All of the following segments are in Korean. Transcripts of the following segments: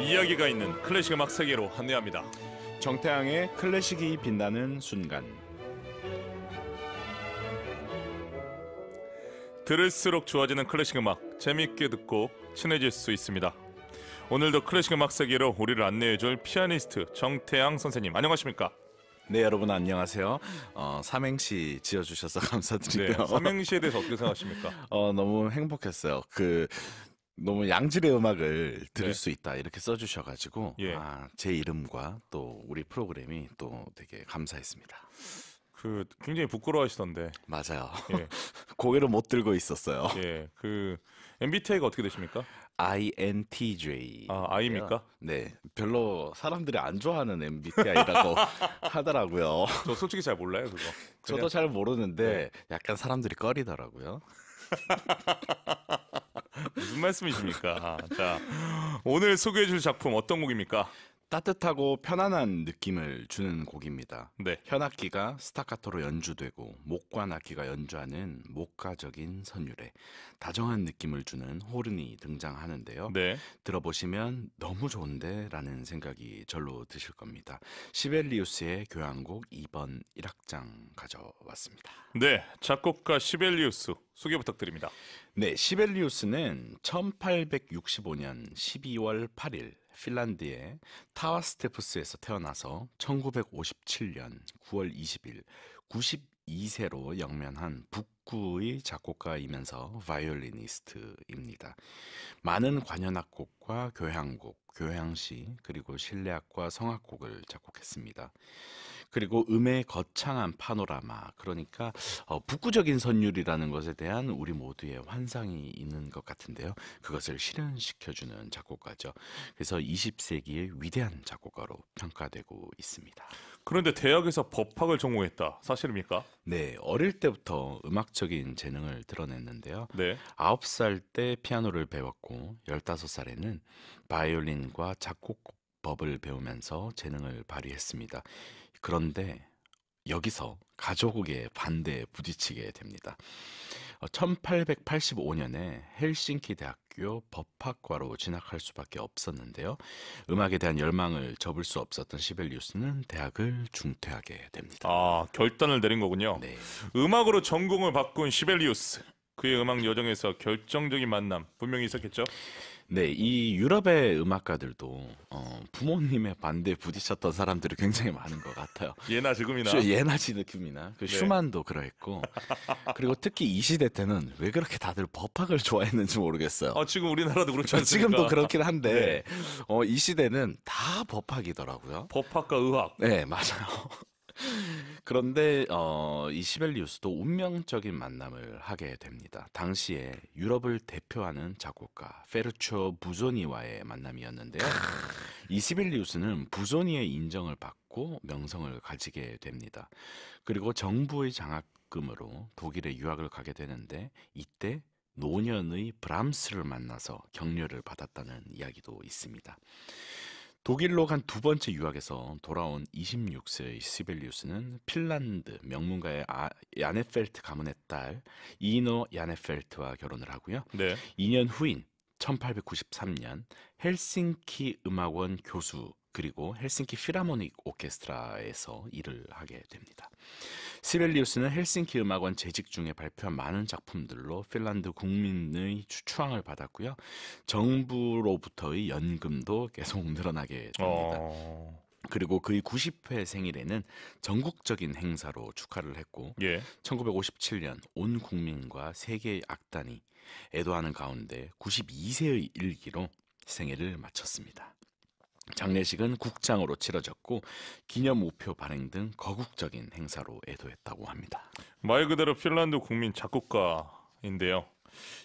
이야기가 있는 클래식 음악 세계로 안내합니다. 정태양의 클래식이 빛나는 순간 들을수록 좋아지는 클래식 음악 재미있게 듣고 친해질 수 있습니다. 오늘도 클래식 음악 세계로 우리를 안내해줄 피아니스트 정태양 선생님 안녕하십니까? 네 여러분 안녕하세요 어, 삼행시 지어주셔서 감사드리고요 네, 삼행시에 대해서 어떻게 생각하십니까? 어, 너무 행복했어요 그 너무 양질의 음악을 들을 네. 수 있다 이렇게 써주셔가지고 예. 아, 제 이름과 또 우리 프로그램이 또 되게 감사했습니다 그 굉장히 부끄러워하시던데. 맞아요 예, 고개를 못 들고 있었어요 예, 그 MBTI가 어떻게 되십니까? INTJ 아, I입니까? 네 별로 사람들이 안 좋아하는 MBTI라고 하더라고요 저 솔직히 잘 몰라요 그거. 저도 그냥- 잘 모르는데 약간 사람들이 꺼리더라고요. 무슨 말씀이십니까? 자, 오늘 소개해 줄 작품 어떤 곡입니까? 따뜻하고 편안한 느낌을 주는 곡입니다. 네, 현악기가 스타카토로 연주되고 목관 악기가 연주하는 목가적인 선율에 다정한 느낌을 주는 호른이 등장하는데요. 네, 들어보시면 너무 좋은데라는 생각이 절로 드실 겁니다. 시벨리우스의 교향곡 2번 1악장 가져왔습니다. 네, 작곡가 시벨리우스 소개 부탁드립니다. 네, 시벨리우스는 1865년 12월 8일 핀란드의 타와스테프스에서 태어나서 1957년 9월 20일 92세로 영면한 북구의 작곡가이면서 바이올리니스트입니다. 많은 관현악곡과 교향곡, 교향시, 그리고 실내악과 성악곡을 작곡했습니다. 그리고 음의 거창한 파노라마, 그러니까 어, 북구적인 선율이라는 것에 대한 우리 모두의 환상이 있는 것 같은데요. 그것을 실현시켜주는 작곡가죠. 그래서 20세기의 위대한 작곡가로 평가되고 있습니다. 그런데 대학에서 법학을 전공했다. 사실입니까? 네, 어릴 때부터 음악적인 재능을 드러냈는데요. 네. 9살 때 피아노를 배웠고 15살에는 바이올린과 작곡법을 배우면서 재능을 발휘했습니다. 그런데 여기서 가족의 반대에 부딪히게 됩니다. 1885년에 헬싱키 대학교 법학과로 진학할 수밖에 없었는데요. 음악에 대한 열망을 접을 수 없었던 시벨리우스는 대학을 중퇴하게 됩니다. 아, 결단을 내린 거군요. 네. 음악으로 전공을 바꾼 시벨리우스. 그의 음악 여정에서 결정적인 만남 분명히 있었겠죠? 네, 이 유럽의 음악가들도 어, 부모님의 반대에 부딪혔던 사람들이 굉장히 많은 것 같아요. 예나 지금이나. 슈- 예나 지 느낌이나 그 네. 슈만도 그러했고 그리고 특히 이 시대 때는 왜 그렇게 다들 법학을 좋아했는지 모르겠어요. 아, 지금 우리나라도 그렇지 않습니까? 지금도 그렇긴 한데 네. 어, 이 시대는 다 법학이더라고요. 법학과 의학. 네, 맞아요. 그런데 어, 이 시벨리우스도 운명적인 만남을 하게 됩니다. 당시에 유럽을 대표하는 작곡가 페르초 부조니와의 만남이었는데요. 이 시벨리우스는 부조니의 인정을 받고 명성을 가지게 됩니다. 그리고 정부의 장학금으로 독일에 유학을 가게 되는데 이때 노년의 브람스를 만나서 격려를 받았다는 이야기도 있습니다. 독일로 간 두 번째 유학에서 돌아온 26세의 시벨리우스는 핀란드 명문가의 아, 야네펠트 가문의 딸 이노 야네펠트와 결혼을 하고요. 네. 2년 후인 1893년 헬싱키 음악원 교수 그리고 헬싱키 필하모닉 오케스트라에서 일을 하게 됩니다. 시벨리우스는 헬싱키 음악원 재직 중에 발표한 많은 작품들로 핀란드 국민의 추앙을 받았고요. 정부로부터의 연금도 계속 늘어나게 됩니다. 어. 그리고 그의 90회 생일에는 전국적인 행사로 축하를 했고 예. 1957년 온 국민과 세계의 악단이 애도하는 가운데 92세의 일기로 생애를 마쳤습니다. 장례식은 국장으로 치러졌고 기념 우표 발행 등 거국적인 행사로 애도했다고 합니다. 말 그대로 핀란드 국민 작곡가인데요.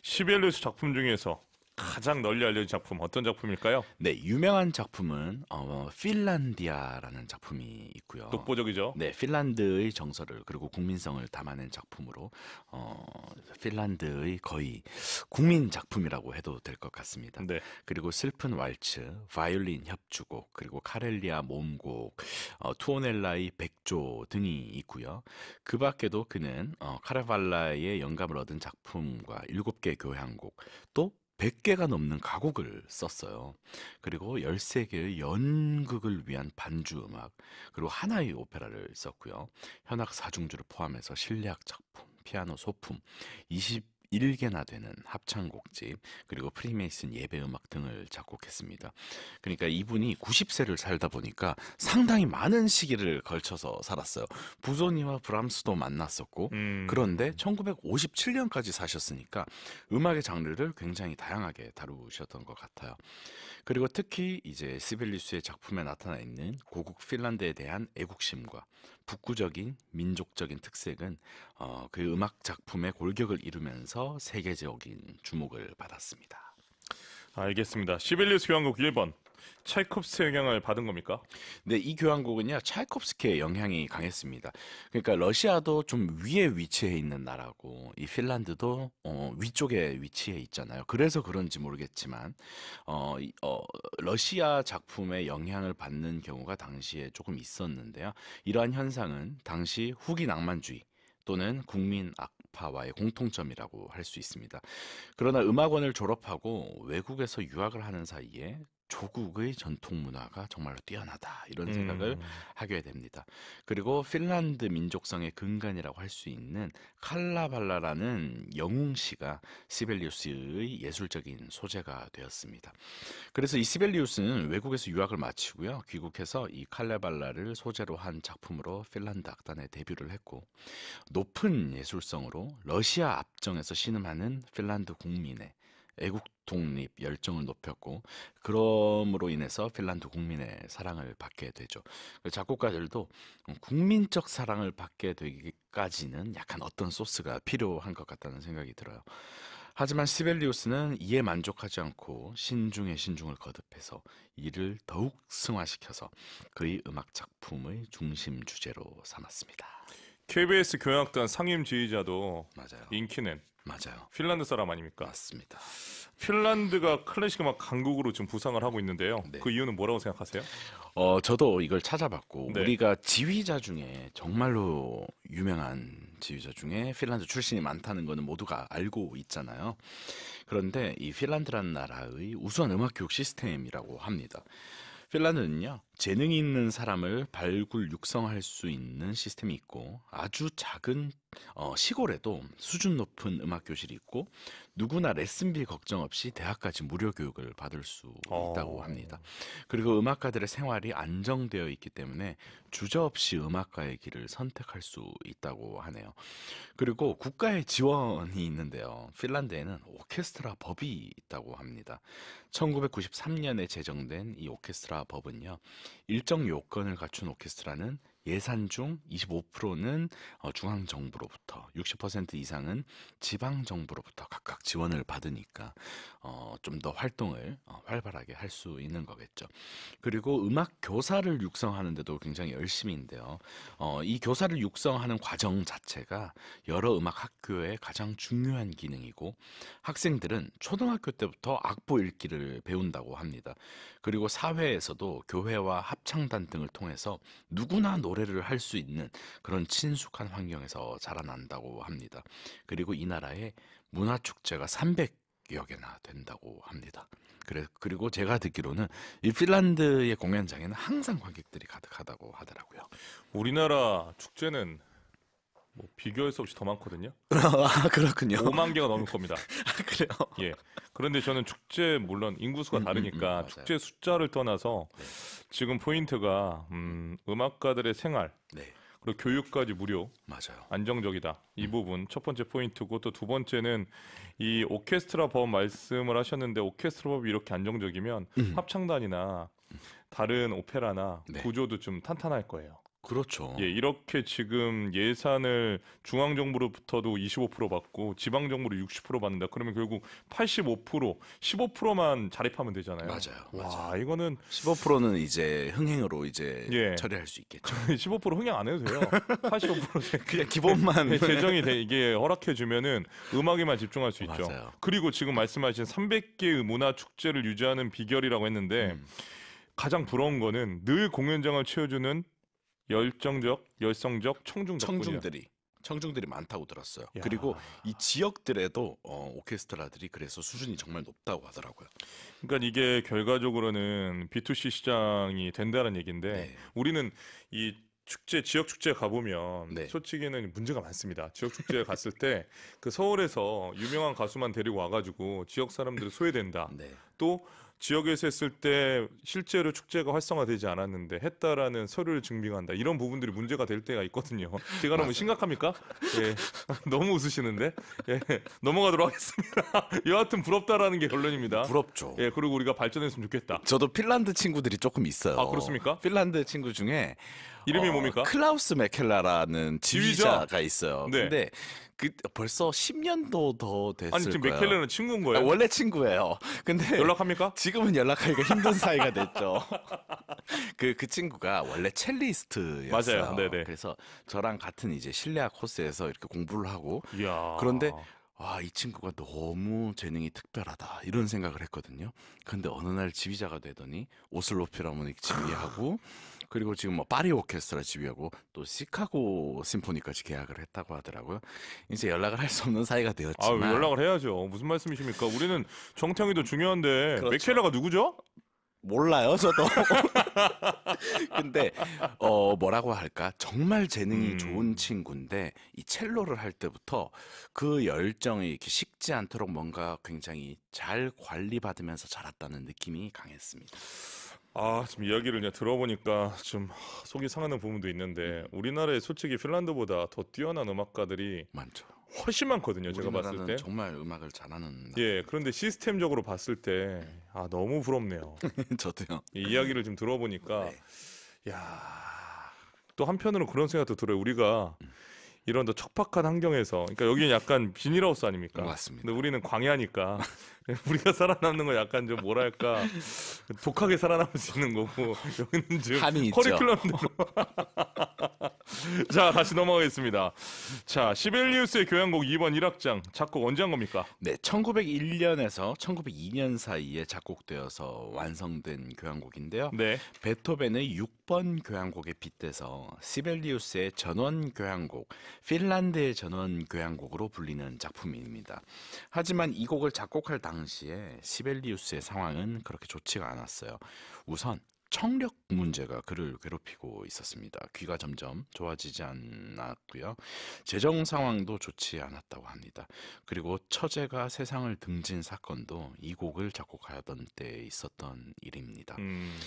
시벨리우스 작품 중에서 가장 널리 알려진 작품 어떤 작품일까요? 네, 유명한 작품은 어, 핀란디아라는 작품이 있고요. 독보적이죠. 네, 핀란드의 정서를 그리고 국민성을 담아낸 작품으로 어, 핀란드의 거의 국민 작품이라고 해도 될 것 같습니다. 네. 그리고 슬픈 왈츠, 바이올린 협주곡, 그리고 카렐리아 몸곡, 어, 투오넬라의 백조 등이 있고요. 그 밖에도 그는 어, 카라발라의 영감을 얻은 작품과 일곱 개 교향곡, 또 100개가 넘는 가곡을 썼어요. 그리고 13개의 연극을 위한 반주 음악, 그리고 하나의 오페라를 썼고요. 현악 사중주를 포함해서 실내악 작품, 피아노 소품, 21개나 되는 합창곡집, 그리고 프리메이슨 예배 음악 등을 작곡했습니다. 그러니까 이분이 90세를 살다 보니까 상당히 많은 시기를 걸쳐서 살았어요. 부조니와 브람스도 만났었고, 음, 그런데 1957년까지 사셨으니까 음악의 장르를 굉장히 다양하게 다루셨던 것 같아요. 그리고 특히 이제 시벨리스의 작품에 나타나 있는 고국 핀란드에 대한 애국심과 북구적인 민족적인 특색은 어, 그 음악 작품의 골격을 이루면서 세계적인 주목을 받았습니다. 알겠습니다. 시벨리우스 교향곡 1번 차이콥스 영향을 받은 겁니까? 근데 이 교향곡은요 차이콥스키의 영향이 강했습니다. 그러니까 러시아도 좀 위에 위치해 있는 나라고 이 핀란드도 어, 위쪽에 위치해 있잖아요. 그래서 그런지 모르겠지만 어, 이- 어, 러시아 작품의 영향을 받는 경우가 당시에 조금 있었는데요. 이러한 현상은 당시 후기 낭만주의 또는 국민 악파와의 공통점이라고 할 수 있습니다. 그러나 음악원을 졸업하고 외국에서 유학을 하는 사이에 조국의 전통 문화가 정말로 뛰어나다 이런 생각을 음, 하게 됩니다. 그리고 핀란드 민족성의 근간이라고 할 수 있는 칼라발라라는 영웅 시가 시벨리우스의 예술적인 소재가 되었습니다. 그래서 이 시벨리우스는 외국에서 유학을 마치고요. 귀국해서 이 칼라발라를 소재로 한 작품으로 핀란드 악단에 데뷔를 했고 높은 예술성으로 러시아 압정에서 신음하는 핀란드 국민의 애국 독립 열정을 높였고 그럼으로 인해서 핀란드 국민의 사랑을 받게 되죠. 그 작곡가들도 국민적 사랑을 받게 되기까지는 약간 어떤 소스가 필요한 것 같다는 생각이 들어요. 하지만 시벨리우스는 이에 만족하지 않고 신중에 신중을 거듭해서 이를 더욱 승화시켜서 그의 음악 작품의 중심 주제로 삼았습니다. KBS 교향악단 상임 지휘자도 맞아요. 인키는 맞아요. 핀란드 사람 아닙니까? 맞습니다. 핀란드가 클래식 음악 강국으로 지금 부상을 하고 있는데요. 네. 그 이유는 뭐라고 생각하세요? 어, 저도 이걸 찾아봤고 네. 우리가 지휘자 중에 정말로 유명한 지휘자 중에 핀란드 출신이 많다는 거는 모두가 알고 있잖아요. 그런데 이 핀란드라는 나라의 우수한 음악 교육 시스템이라고 합니다. 핀란드는요 재능이 있는 사람을 발굴 육성할 수 있는 시스템이 있고 아주 작은 어, 시골에도 수준 높은 음악 교실이 있고 누구나 레슨비 걱정 없이 대학까지 무료 교육을 받을 수 있다고 어. 합니다. 그리고 음악가들의 생활이 안정되어 있기 때문에 주저없이 음악가의 길을 선택할 수 있다고 하네요. 그리고 국가의 지원이 있는데요. 핀란드에는 오케스트라 법이 있다고 합니다. 1993년에 제정된 이 오케스트라 법은요. 일정 요건을 갖춘 오케스트라는 예산 중 25%는 어, 중앙 정부로부터 60% 이상은 지방 정부로부터 각각 지원을 받으니까 어, 좀 더 활동을 어, 활발하게 할 수 있는 거겠죠. 그리고 음악 교사를 육성하는데도 굉장히 열심인데요. 어, 이 교사를 육성하는 과정 자체가 여러 음악 학교의 가장 중요한 기능이고 학생들은 초등학교 때부터 악보 읽기를 배운다고 합니다. 그리고 사회에서도 교회와 합창단 등을 통해서 누구나 노래를 할 수 있는 그런 친숙한 환경에서 자라난다고 합니다. 그리고 이 나라에 문화 축제가 300 여 개나 된다고 합니다. 그래 그리고 제가 듣기로는 이 핀란드의 공연장에는 항상 관객들이 가득하다고 하더라고요. 우리나라 축제는 뭐 비교할 수 없이 더 많거든요. 아 그렇군요. 5만 개가 넘을 겁니다. 그래요. 예. 그런데 저는 축제 물론 인구수가 음, 음, 음, 다르니까 맞아요. 축제 숫자를 떠나서 지금 포인트가 음, 음악가들의 생활 네 그리고 교육까지 무료 맞아요. 안정적이다. 음. 이 부분 첫 번째 포인트고 또 두 번째는 이 오케스트라 법 말씀을 하셨는데 오케스트라 법이 이렇게 안정적이면 음. 합창단이나 다른 오페라나 네. 구조도 좀 탄탄할 거예요. 그렇죠. 예, 이렇게 지금 예산을 중앙 정부로부터도 25% 받고 지방 정부로 60% 받는다. 그러면 결국 85%, 15%만 자립하면 되잖아요. 맞아요. 와, 맞아요. 이거는 15%는 이제 흥행으로 이제 예. 처리할 수 있겠죠. 15% 흥행 안 해도 돼요. 85% 그냥 기본만 네, 재정이 돼, 이게 허락해 주면은 음악에만 집중할 수 있죠. 맞아요. 그리고 지금 말씀하신 300개의 문화 축제를 유지하는 비결이라고 했는데 음. 가장 부러운 거는 늘 공연장을 채워주는 열정적, 열성적 청중 덕분이야. 청중들이 청중들이 많다고 들었어요. 야. 그리고 이 지역들에도 어, 오케스트라들이 그래서 수준이 정말 높다고 하더라고요. 그러니까 이게 결과적으로는 B2C 시장이 된다는 얘기인데 네. 우리는 이 축제 지역 축제 가 보면 네. 솔직히는 문제가 많습니다. 지역 축제에 갔을 때 그 서울에서 유명한 가수만 데리고 와가지고 지역 사람들이 소외된다. 네. 또 지역에서 했을 때 실제로 축제가 활성화되지 않았는데 했다라는 서류를 증빙한다. 이런 부분들이 문제가 될 때가 있거든요. 제가 너무 심각합니까? 예. 너무 웃으시는데? 예. 넘어가도록 하겠습니다. 여하튼 부럽다라는 게 결론입니다. 부럽죠. 예, 그리고 우리가 발전했으면 좋겠다. 저도 핀란드 친구들이 조금 있어요. 아, 그렇습니까? 핀란드 친구 중에 이름이 어, 뭡니까? 클라우스 메켈라라는 지휘자. 지휘자가 있어요. 네. 근데 그 벌써 10년도 더 됐을 아니 지금. 맥켈레는 친구인 아, 거예요? 원래 친구예요. 근데 연락합니까? 지금은 연락하기가 힘든 사이가 됐죠. 그, 그 친구가 원래 첼리스트였어요. 맞아요. 네네. 그래서 저랑 같은 이제 실내악 코스에서 이렇게 공부를 하고 이야. 그런데 아, 이 친구가 너무 재능이 특별하다 이런 생각을 했거든요. 근데 어느 날 지휘자가 되더니 오슬로 필하모닉 지휘하고 그리고 지금 뭐 파리 오케스트라 지휘하고 또 시카고 심포니까지 계약을 했다고 하더라고요. 이제 연락을 할 수 없는 사이가 아, 되었지만 왜 연락을 해야죠. 무슨 말씀이십니까? 우리는 정창이도 중요한데 그렇죠. 맥켈레가 누구죠? 몰라요, 저도. 근데 어 뭐라고 할까? 정말 재능이 음. 좋은 친구인데 이 첼로를 할 때부터 그 열정이 이렇게 식지 않도록 뭔가 굉장히 잘 관리받으면서 자랐다는 느낌이 강했습니다. 아, 지금 이야기를 그냥 들어보니까 좀 속이 상하는 부분도 있는데 우리나라에 솔직히 핀란드보다 더 뛰어난 음악가들이 많죠. 훨씬 많거든요. 제가 봤을 우리나라는 때. 정말 음악을 잘하는 예, 그런데 시스템적으로 봤을 때, 아, 너무 부럽네요. 저도요. 이 이야기를 좀 들어보니까, 네. 야, 또 한편으로 그런 생각도 들어요. 우리가 이런 더 척박한 환경에서, 그러니까 여기는 약간 비닐하우스 아닙니까? 맞습니다. 근데 우리는 광야니까 우리가 살아남는 건 약간 좀 뭐랄까 독하게 살아남을 수 있는 거고 여기는 지금 있죠. 커리큘럼대로 자 다시 넘어가겠습니다. 자 시벨리우스의 교향곡 2번 1악장 작곡 언제 한 겁니까? 네, 1901년에서 1902년 사이에 작곡되어서 완성된 교향곡인데요. 네. 베토벤의 6번 교향곡에 빗대서 시벨리우스의 전원 교향곡, 핀란드의 전원 교향곡으로 불리는 작품입니다. 하지만 이 곡을 작곡할 당시에 시벨리우스의 상황은 그렇게 좋지가 않았어요. 우선 청력 문제가 그를 괴롭히고 있었습니다. 귀가 점점 좋아지지 않았고요. 재정 상황도 좋지 않았다고 합니다. 그리고 처제가 세상을 등진 사건도 이 곡을 작곡하던 때 있었던 일입니다. 음,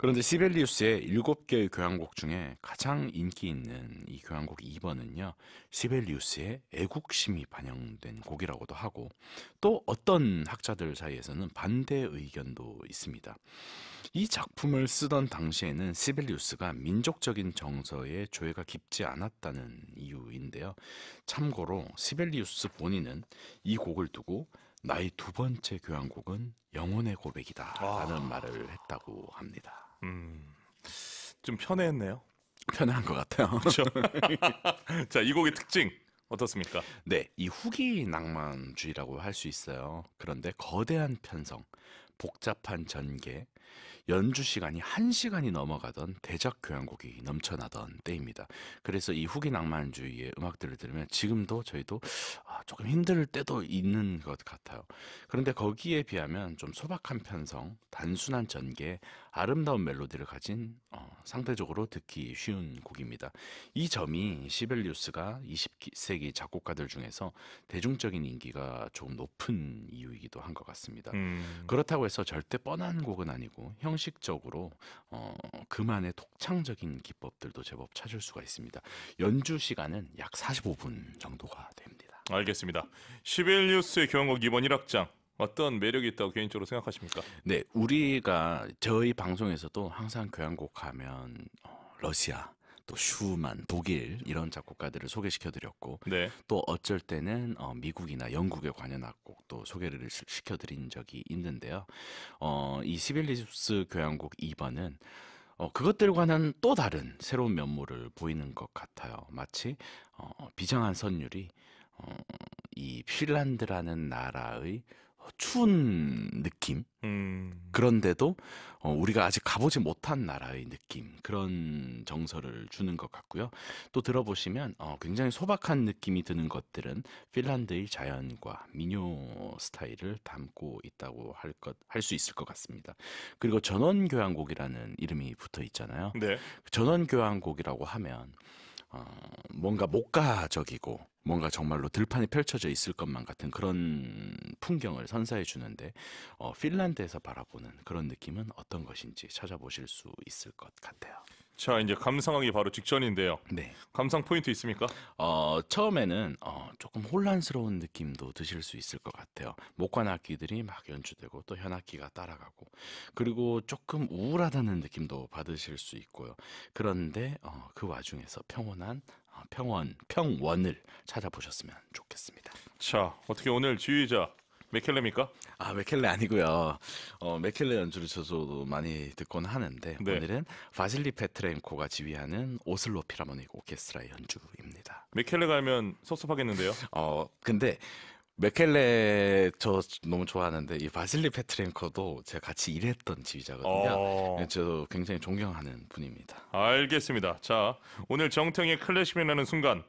그런데 시벨리우스의 일곱 개의 교향곡 중에 가장 인기 있는 이 교향곡 2번은요. 시벨리우스의 애국심이 반영된 곡이라고도 하고 또 어떤 학자들 사이에서는 반대 의견도 있습니다. 이 작품을 쓰던 당시에는 시벨리우스가 민족적인 정서에 조예가 깊지 않았다는 이유인데요. 참고로 시벨리우스 본인은 이 곡을 두고 나의 두 번째 교향곡은 영혼의 고백이다라는 아. 말을 했다고 합니다. 음, 좀 편해했네요. 편한 것 같아요. 그렇죠. 자, 이 곡의 특징 어떻습니까? 네, 이 후기 낭만주의라고 할 수 있어요. 그런데 거대한 편성, 복잡한 전개, 연주 시간이 한 시간이 넘어가던 대작 교향곡이 넘쳐나던 때입니다. 그래서 이 후기 낭만주의의 음악들을 들으면 지금도 저희도 아, 조금 힘들 때도 있는 것 같아요. 그런데 거기에 비하면 좀 소박한 편성, 단순한 전개, 아름다운 멜로디를 가진 어, 상대적으로 듣기 쉬운 곡입니다. 이 점이 시벨리우스가 20세기 작곡가들 중에서 대중적인 인기가 조금 높은 이유이기도 한 것 같습니다. 음, 그렇다고 해서 절대 뻔한 곡은 아니고 형식적으로 어, 그만의 독창적인 기법들도 제법 찾을 수가 있습니다. 연주 시간은 약 45분 정도가 됩니다. 알겠습니다. 시벨리우스의 교향곡 2번 1악장 어떤 매력이 있다고 개인적으로 생각하십니까? 네, 우리가 저희 방송에서도 항상 교향곡 하면 어, 러시아 또 슈만, 독일 이런 작곡가들을 소개시켜 드렸고 네. 또 어쩔 때는 어, 미국이나 영국의 관현 악곡도 소개를 시- 시켜드린 적이 있는데요. 어, 이 시벨리우스 교향곡 2번은 어, 그것들과는 또 다른 새로운 면모를 보이는 것 같아요. 마치 어, 비장한 선율이 어, 이 핀란드라는 나라의 추운 느낌 음. 그런데도 어, 우리가 아직 가보지 못한 나라의 느낌 그런 정서를 주는 것 같고요. 또 들어보시면 어, 굉장히 소박한 느낌이 드는 것들은 핀란드의 자연과 민요 스타일을 담고 있다고 할 것 할 수 있을 것 같습니다. 그리고 전원 교향곡이라는 이름이 붙어 있잖아요. 네. 전원 교향곡이라고 하면 어, 뭔가 목가적이고 뭔가 정말로 들판이 펼쳐져 있을 것만 같은 그런 풍경을 선사해 주는데 어, 핀란드에서 바라보는 그런 느낌은 어떤 것인지 찾아보실 수 있을 것 같아요. 자, 이제 감상하기 바로 직전인데요. 네. 감상 포인트 있습니까? 어, 처음에는 어, 조금 혼란스러운 느낌도 드실 수 있을 것 같아요. 목관 악기들이 막 연주되고 또 현악기가 따라가고 그리고 조금 우울하다는 느낌도 받으실 수 있고요. 그런데 어, 그 와중에서 평온한 어, 평원 평원을 찾아보셨으면 좋겠습니다. 자, 어떻게 오늘 지휘자 맥켈레입니까? 아 메켈레 아니고요. 어, 메켈레 연주를 저도 많이 듣곤 하는데 네. 오늘은 바실리 페트렌코가 지휘하는 오슬로 피라모닉 오케스트라의 연주입니다. 맥켈레 가면 섭섭하겠는데요. 어 근데 메켈레 저 너무 좋아하는데 이 바실리 페트렌코도 제가 같이 일했던 지휘자거든요. 어, 네, 저 굉장히 존경하는 분입니다. 알겠습니다. 자, 오늘 정태양의 클래식이 빛나는 순간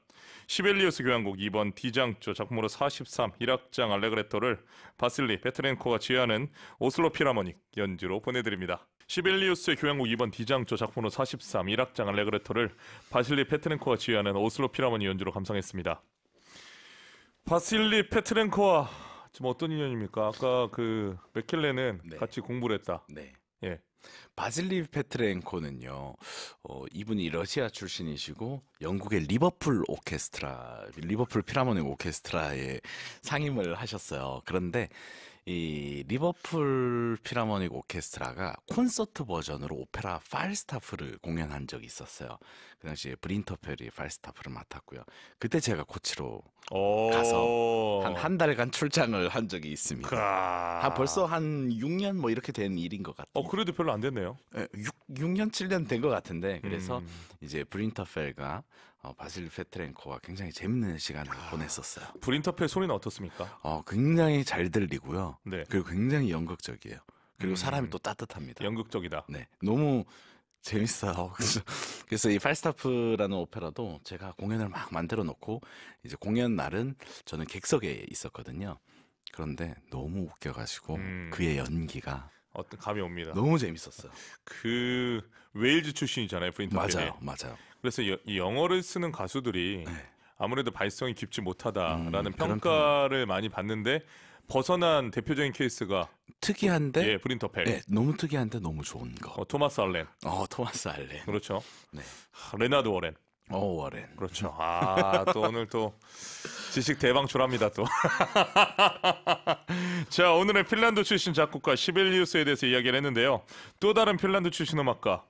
시벨리우스 교향곡 2번 D장조 작품으로 43 1악장 알레그레토를 바실리 페트렌코가 지휘하는 오슬로 필하모닉 연주로 보내드립니다. 시벨리우스의 교향곡 2번 D장조 작품으로 43 1악장 알레그레토를 바실리 페트렌코가 지휘하는 오슬로 필하모닉 연주로 감상했습니다. 바실리 페트렌코와 지금 어떤 인연입니까? 아까 그 메켈레는 네. 같이 공부를 했다. 네. 예. 바실리 페트렌코는요, 어, 이분이 러시아 출신이시고 영국의 리버풀 오케스트라, 리버풀 필하모닉 오케스트라에 상임을 하셨어요. 그런데 이 리버풀 필하모닉 오케스트라가 콘서트 버전으로 오페라 팔스타프를 공연한 적이 있었어요. 그 당시에 브린터펠이 파일스타프를 맡았고요. 그때 제가 코치로 어... 가서 한 한 달간 출장을 한 적이 있습니다. 한 벌써 한 6년 뭐 이렇게 된 일인 것 같아요. 어 그래도 별로 안 됐네요. 6, 6년 7년 된 것 같은데 그래서 음. 이제 브린터펠과 어, 바실리 페트렌코와 굉장히 재밌는 시간을 아. 보냈었어요. 브린터펠 소리는 어떻습니까? 어, 굉장히 잘 들리고요. 네, 그리고 굉장히 연극적이에요. 그리고 음. 사람이 또 따뜻합니다. 연극적이다. 네, 너무 재밌어요. 그래서, 그래서 이 팔스타프라는 오페라도 제가 공연을 막 만들어 놓고 이제 공연 날은 저는 객석에 있었거든요. 그런데 너무 웃겨가지고 음. 그의 연기가 어떤 감이 옵니다. 너무 재밌었어요. 그 웨일즈 출신이잖아요, 브린 터펠이. 맞아요, 맞아요. 그래서 여- 이 영어를 쓰는 가수들이 네. 아무래도 발성이 깊지 못하다라는 음, 평가를 많이 받는데 벗어난 대표적인 케이스가 특이한데 예, 브린 터펠. 네, 너무 특이한데 너무 좋은 거. 어, 토마스 알렌. 어, 토마스 알렌. 그렇죠. 네. 하, 레나드 워렌. 어, 워렌. 그렇죠. 아, 또 오늘 또 지식 대방출합니다, 또. 자, 오늘은 핀란드 출신 작곡가 시벨리우스에 대해서 이야기를 했는데요. 또 다른 핀란드 출신 음악가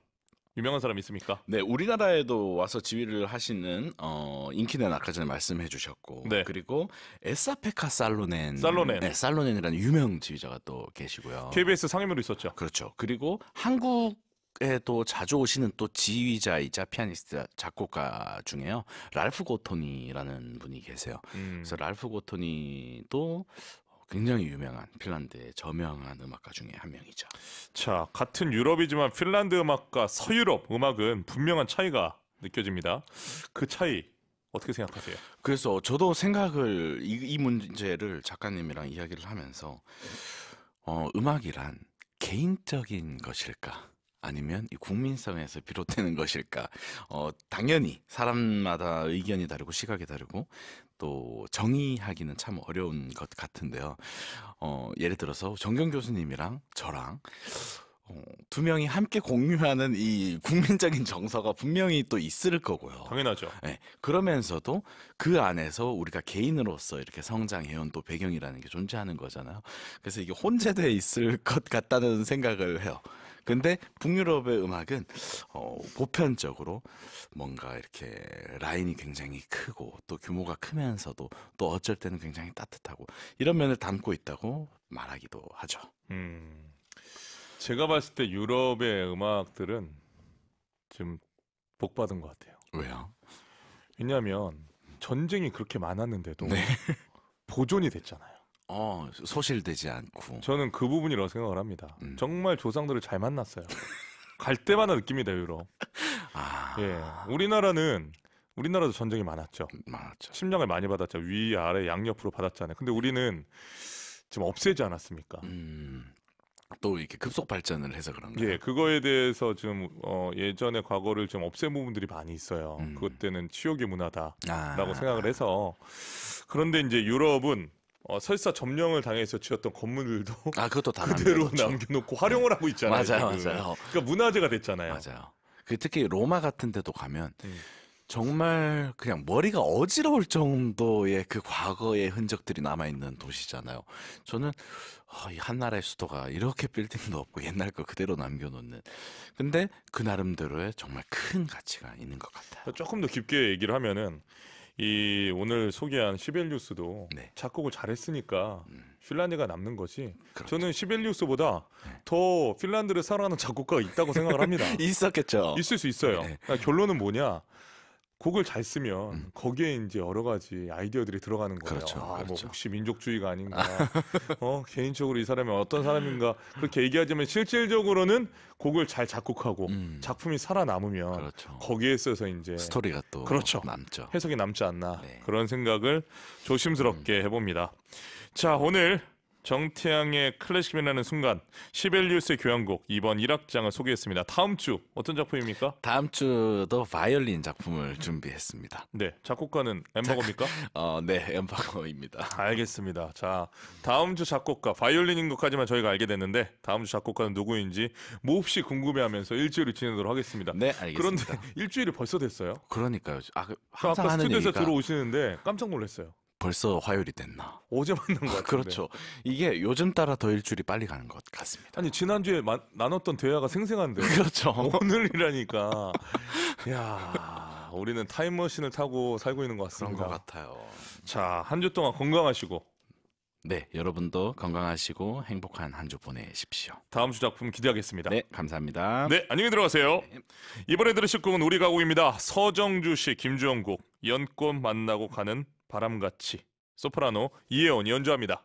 유명한 사람 있습니까? 네, 우리나라에도 와서 지휘를 하시는 어, 인키는 아까 전에 말씀해 주셨고 네. 그리고 에사페카 살로넨 살로넨. 네, 살로넨이라는 유명 지휘자가 또 계시고요. KBS 상임으로 있었죠. 그렇죠. 그리고 한국에도 자주 오시는 또 지휘자이자 피아니스트 작곡가 중에요. 랄프 고토니라는 분이 계세요. 음, 그래서 랄프 고토니도 굉장히 유명한 핀란드의 저명한 음악가 중에 한 명이죠. 자, 같은 유럽이지만 핀란드 음악과 서유럽 음악은 분명한 차이가 느껴집니다. 그 차이 어떻게 생각하세요? 그래서 저도 생각을 이, 이 문제를 작가님이랑 이야기를 하면서 어, 음악이란 개인적인 것일까? 아니면 이 국민성에서 비롯되는 것일까? 어, 당연히 사람마다 의견이 다르고 시각이 다르고 또 정의하기는 참 어려운 것 같은데요. 어, 예를 들어서 정경 교수님이랑 저랑 어, 두 명이 함께 공유하는 이 국민적인 정서가 분명히 또 있을 거고요. 당연하죠. 네, 그러면서도 그 안에서 우리가 개인으로서 이렇게 성장해온 또 배경이라는 게 존재하는 거잖아요. 그래서 이게 혼재돼 있을 것 같다는 생각을 해요. 근데 북유럽의 음악은 어, 보편적으로 뭔가 이렇게 라인이 굉장히 크고 또 규모가 크면서도 또 어쩔 때는 굉장히 따뜻하고 이런 면을 담고 있다고 말하기도 하죠. 음, 제가 봤을 때 유럽의 음악들은 좀 복받은 것 같아요. 왜요? 왜냐하면 전쟁이 그렇게 많았는데도 네. 보존이 됐잖아요. 어, 소실되지 않고. 저는 그 부분이라고 생각을 합니다. 음. 정말 조상들을 잘 만났어요. 갈 때마다 느낍니다, 유럽. 아, 예. 우리나라는 우리나라도 전쟁이 많았죠. 많았죠. 침략을 많이 받았죠. 위, 아래, 양옆으로 받았잖아요. 근데 우리는 지금 없애지 않았습니까? 음, 또 이렇게 급속 발전을 해서 그런가요? 예, 그거에 대해서 좀 어, 예전의 과거를 좀 없앤 부분들이 많이 있어요. 음. 그것 때는 치욕의 문화다라고 아, 생각을 해서 그런데 이제 유럽은 어, 설사 점령을 당해서 지었던 건물들도 아, 그것도 다 그대로 남겨뒀죠. 남겨놓고 활용을 하고 있잖아요. 맞아요, 지금. 맞아요. 그러니까 문화재가 됐잖아요. 맞아요. 그 특히 로마 같은 데도 가면 음. 정말 그냥 머리가 어지러울 정도의 그 과거의 흔적들이 남아 있는 도시잖아요. 저는 아, 이 한 나라의 수도가 이렇게 빌딩도 없고 옛날 거 그대로 남겨놓는. 근데 그 나름대로의 정말 큰 가치가 있는 것 같아요. 조금 더 깊게 얘기를 하면은 이 오늘 소개한 시벨리우스도 네. 작곡을 잘했으니까 음, 핀란드가 남는 거지. 그렇죠. 저는 시벨리우스보다 네. 더 핀란드를 사랑하는 작곡가가 있다고 생각을 합니다. 있었겠죠. 있을 수 있어요. 네. 그러니까 결론은 뭐냐? 곡을 잘 쓰면 음. 거기에 이제 여러 가지 아이디어들이 들어가는 거예요. 그렇죠, 아, 뭐 그렇죠. 혹시 민족주의가 아닌가? 어, 개인적으로 이 사람이 어떤 사람인가? 그렇게 얘기하지만 실질적으로는 곡을 잘 작곡하고 음, 작품이 살아남으면 그렇죠. 거기에 있어서 이제 스토리가 또 그렇죠. 남죠. 해석이 남지 않나 네. 그런 생각을 조심스럽게 해봅니다. 자 오늘 정태양의 클래식이라는 순간 시벨리우스의 교향곡 2번 1악장을 소개했습니다. 다음 주 어떤 작품입니까? 다음 주도 바이올린 작품을 준비했습니다. 네 작곡가는 엠버거입니까? 어, 네, 엠바고입니다. 알겠습니다. 자 다음 주 작곡가 바이올린인 것까지만 저희가 알게 됐는데 다음 주 작곡가는 누구인지 몹시 궁금해하면서 일주일을 지내도록 하겠습니다. 네, 알겠습니다. 그런데 일주일이 벌써 됐어요. 그러니까요. 아, 그저 항상 아까 하는 스튜디오에서 얘기가 들어오시는데 깜짝 놀랐어요. 벌써 화요일이 됐나? 어제 만난 것 같은데. 그렇죠. 이게 요즘 따라 더 일주일이 빨리 가는 것 같습니다. 아니 지난주에 마- 나눴던 대화가 생생한데 그렇죠. 오늘이라니까 야 우리는 타임머신을 타고 살고 있는 것 그런 것 같습니다. 같아요. 자 한 주 동안 건강하시고 네, 여러분도 건강하시고 행복한 한 주 보내십시오. 다음 주 작품 기대하겠습니다. 네, 감사합니다. 네, 안녕히 들어가세요. 네. 이번에 들으실 곡은 우리 가곡입니다. 서정주 씨, 김주영 곡 연꽃 만나고 가는 바람같이 소프라노 이혜원이 연주합니다.